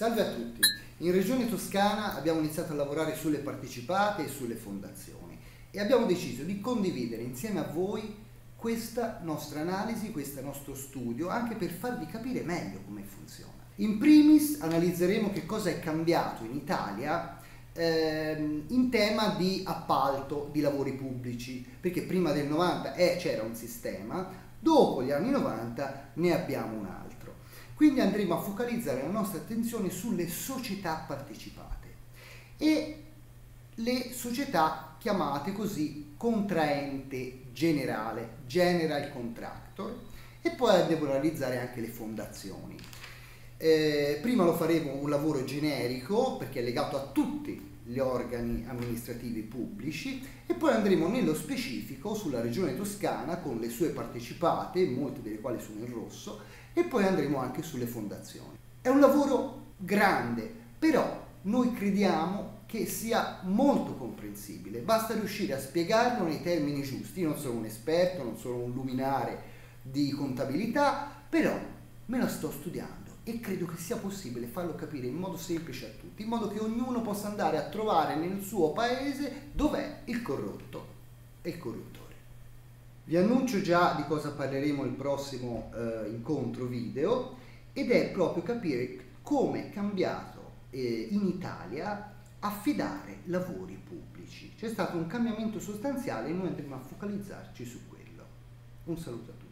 Salve a tutti. In Regione Toscana abbiamo iniziato a lavorare sulle partecipate e sulle fondazioni e abbiamo deciso di condividere insieme a voi questa nostra analisi, questo nostro studio, anche per farvi capire meglio come funziona. In primis analizzeremo che cosa è cambiato in Italia ehm, in tema di appalto di lavori pubblici, perché prima del 90 eh, c'era un sistema, dopo gli anni 90 ne abbiamo un altro. Quindi andremo a focalizzare la nostra attenzione sulle società partecipate e le società chiamate così contraente generale, general contractor, e poi andremo a analizzare anche le fondazioni. Eh, prima lo faremo un lavoro generico perché è legato a tutti gli organi amministrativi pubblici e poi andremo nello specifico sulla regione toscana con le sue partecipate, molte delle quali sono in rosso, e poi andremo anche sulle fondazioni. È un lavoro grande, però noi crediamo che sia molto comprensibile, basta riuscire a spiegarlo nei termini giusti, io non sono un esperto, non sono un luminare di contabilità, però me la sto studiando e credo che sia possibile farlo capire in modo semplice a tutti, in modo che ognuno possa andare a trovare nel suo paese dov'è il corrotto e il corruttore. Vi annuncio già di cosa parleremo il prossimo eh, incontro video ed è proprio capire come è cambiato eh, in Italia affidare lavori pubblici. C'è stato un cambiamento sostanziale e noi andremo a focalizzarci su quello. Un saluto a tutti.